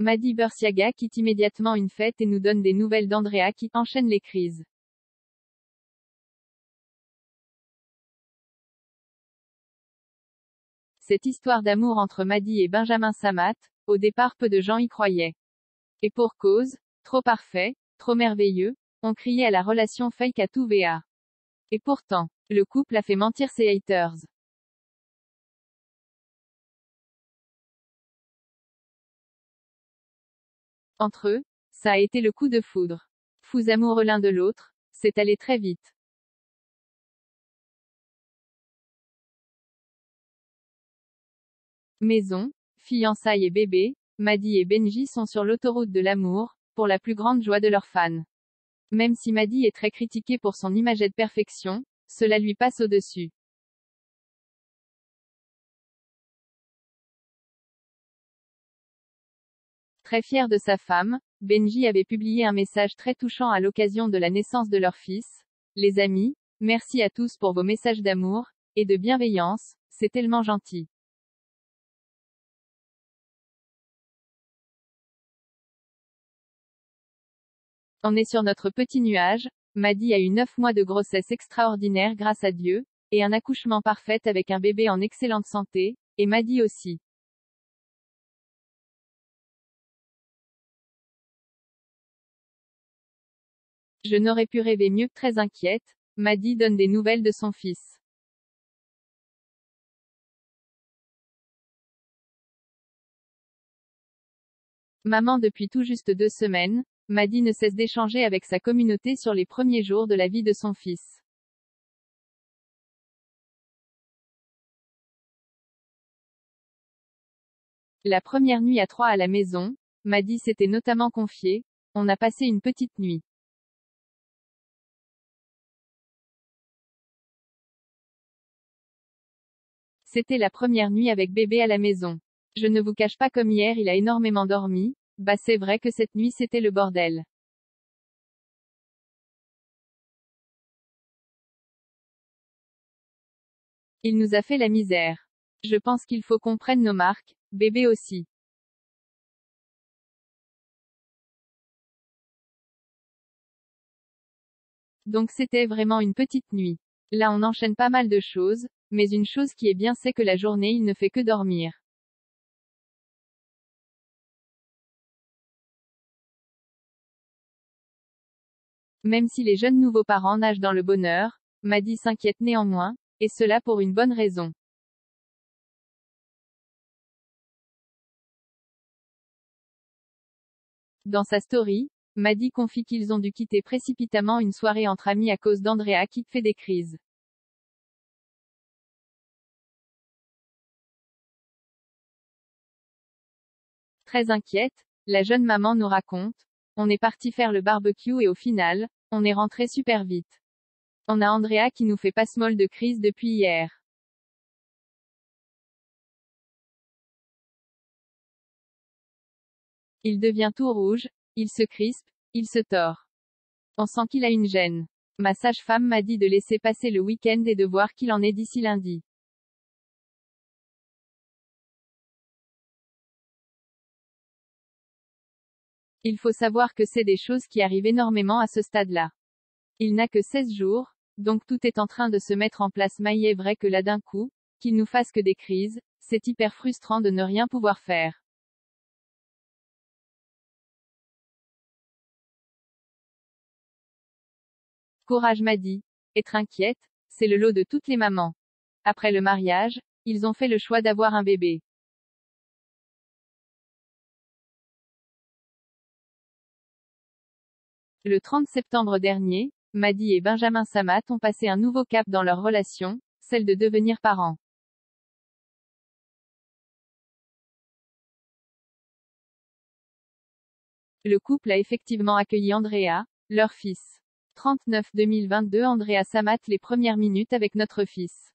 Maddy Bursiaga quitte immédiatement une fête et nous donne des nouvelles d'Andrea qui enchaîne les crises. Cette histoire d'amour entre Maddy et Benjamin Samat, au départ peu de gens y croyaient. Et pour cause, trop parfait, trop merveilleux, on criait à la relation fake à tout VA. Et pourtant, le couple a fait mentir ses haters. Entre eux, ça a été le coup de foudre. Fous amoureux l'un de l'autre, c'est allé très vite. Maison, fiançailles et bébé, Maddy et Benji sont sur l'autoroute de l'amour, pour la plus grande joie de leurs fans. Même si Maddy est très critiquée pour son image de perfection, cela lui passe au-dessus. Très fier de sa femme, Benji avait publié un message très touchant à l'occasion de la naissance de leur fils. Les amis, merci à tous pour vos messages d'amour, et de bienveillance, c'est tellement gentil. On est sur notre petit nuage, Maddy a eu 9 mois de grossesse extraordinaire grâce à Dieu, et un accouchement parfait avec un bébé en excellente santé, et Maddy aussi. Je n'aurais pu rêver mieux, très inquiète, Maddy donne des nouvelles de son fils. Maman depuis tout juste deux semaines, Maddy ne cesse d'échanger avec sa communauté sur les premiers jours de la vie de son fils. La première nuit à trois à la maison, Maddy s'était notamment confiée, on a passé une petite nuit. C'était la première nuit avec bébé à la maison. Je ne vous cache pas comme hier il a énormément dormi, bah c'est vrai que cette nuit c'était le bordel. Il nous a fait la misère. Je pense qu'il faut qu'on prenne nos marques, bébé aussi. Donc c'était vraiment une petite nuit. Là on enchaîne pas mal de choses, mais une chose qui est bien c'est que la journée il ne fait que dormir. Même si les jeunes nouveaux parents nagent dans le bonheur, Maddy s'inquiète néanmoins, et cela pour une bonne raison. Dans sa story, Maddy confie qu'ils ont dû quitter précipitamment une soirée entre amis à cause d'Andrea qui fait des crises. Très inquiète, la jeune maman nous raconte, on est parti faire le barbecue et au final, on est rentré super vite. On a Andrea qui nous fait pas small de crise depuis hier. Il devient tout rouge, il se crispe, il se tord. On sent qu'il a une gêne. Ma sage-femme m'a dit de laisser passer le week-end et de voir qu'il en est d'ici lundi. Il faut savoir que c'est des choses qui arrivent énormément à ce stade-là. Il n'a que 16 jours, donc tout est en train de se mettre en place mais il est vrai que là d'un coup, qu'il nous fasse que des crises, c'est hyper frustrant de ne rien pouvoir faire. Courage m'a dit. Être inquiète, c'est le lot de toutes les mamans. Après le mariage, ils ont fait le choix d'avoir un bébé. Le 30 septembre dernier, Maddy et Benjamin Samat ont passé un nouveau cap dans leur relation, celle de devenir parents. Le couple a effectivement accueilli Andrea, leur fils. 39-2022 Andrea Samat les premières minutes avec notre fils.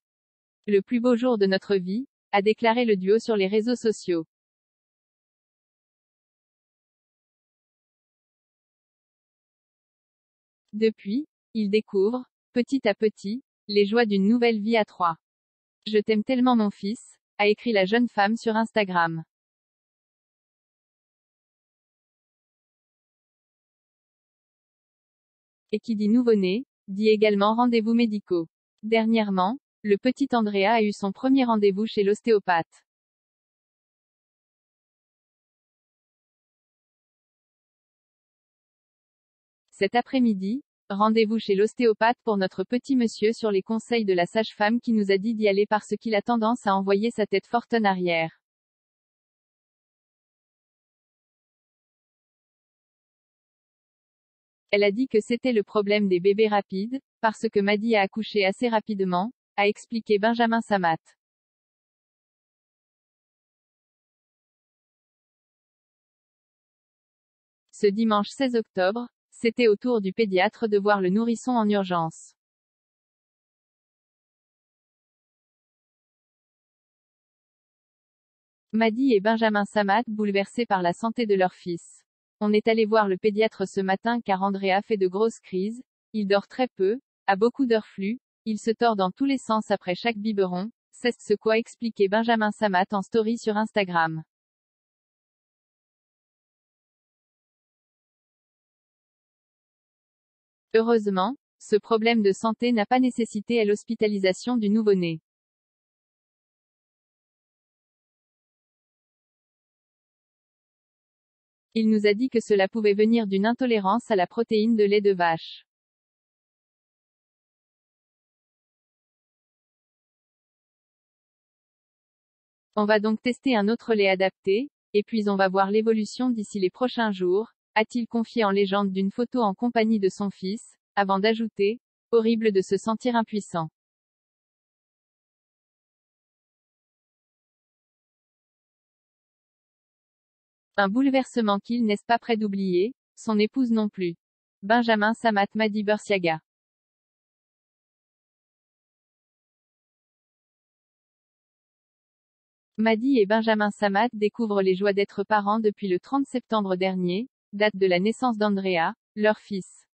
Le plus beau jour de notre vie, a déclaré le duo sur les réseaux sociaux. Depuis, il découvre, petit à petit, les joies d'une nouvelle vie à trois. Je t'aime tellement mon fils, a écrit la jeune femme sur Instagram. Et qui dit nouveau-né, dit également rendez-vous médicaux. Dernièrement, le petit Andrea a eu son premier rendez-vous chez l'ostéopathe. Cet après-midi, rendez-vous chez l'ostéopathe pour notre petit monsieur sur les conseils de la sage-femme qui nous a dit d'y aller parce qu'il a tendance à envoyer sa tête forte en arrière. Elle a dit que c'était le problème des bébés rapides, parce que Maddy a accouché assez rapidement, a expliqué Benjamin Samat. Ce dimanche 16 octobre, c'était au tour du pédiatre de voir le nourrisson en urgence. Maddy et Benjamin Samat bouleversés par la santé de leur fils. On est allé voir le pédiatre ce matin car Andrea fait de grosses crises, il dort très peu, a beaucoup d'heures flux, il se tord dans tous les sens après chaque biberon, c'est ce quoi expliquait Benjamin Samat en story sur Instagram. Heureusement, ce problème de santé n'a pas nécessité l'hospitalisation du nouveau-né. Il nous a dit que cela pouvait venir d'une intolérance à la protéine de lait de vache. On va donc tester un autre lait adapté, et puis on va voir l'évolution d'ici les prochains jours, a-t-il confié en légende d'une photo en compagnie de son fils, avant d'ajouter, horrible de se sentir impuissant. Un bouleversement qu'il n'est pas prêt d'oublier, son épouse non plus. Benjamin Samat Madi Bursiaga. Madi et Benjamin Samat découvrent les joies d'être parents depuis le 30 septembre dernier, date de la naissance d'Andrea, leur fils.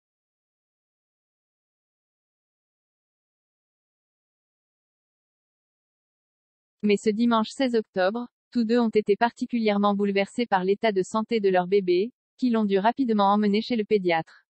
Mais ce dimanche 16 octobre, tous deux ont été particulièrement bouleversés par l'état de santé de leur bébé, qui l'ont dû rapidement emmener chez le pédiatre.